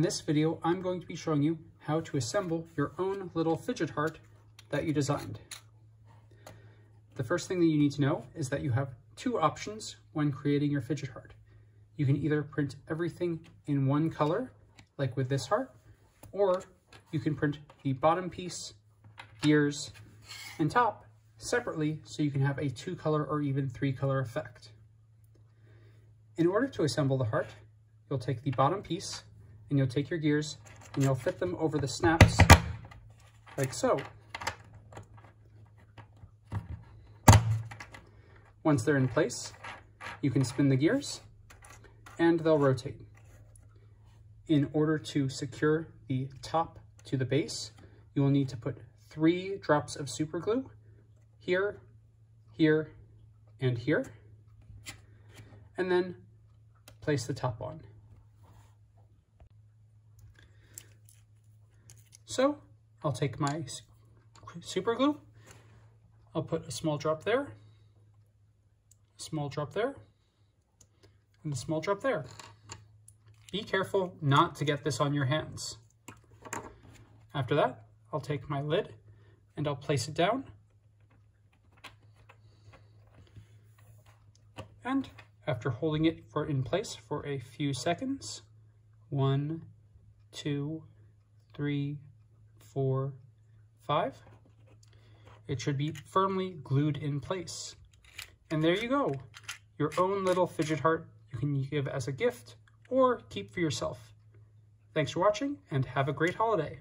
In this video, I'm going to be showing you how to assemble your own little fidget heart that you designed. The first thing that you need to know is that you have two options when creating your fidget heart. You can either print everything in one color, like with this heart, or you can print the bottom piece, gears, and top separately so you can have a two color or even three color effect. In order to assemble the heart, you'll take the bottom piece and you'll take your gears and you'll fit them over the snaps like so. Once they're in place, you can spin the gears and they'll rotate. In order to secure the top to the base, you will need to put three drops of super glue here, here, and here, and then place the top on. So I'll take my super glue, I'll put a small drop there, a small drop there, and a small drop there. Be careful not to get this on your hands. After that, I'll take my lid and I'll place it down. And after holding it for in place for a few seconds, one, two, three, four, five, it should be firmly glued in place. And there you go, your own little fidget heart you can give as a gift or keep for yourself. Thanks for watching and have a great holiday.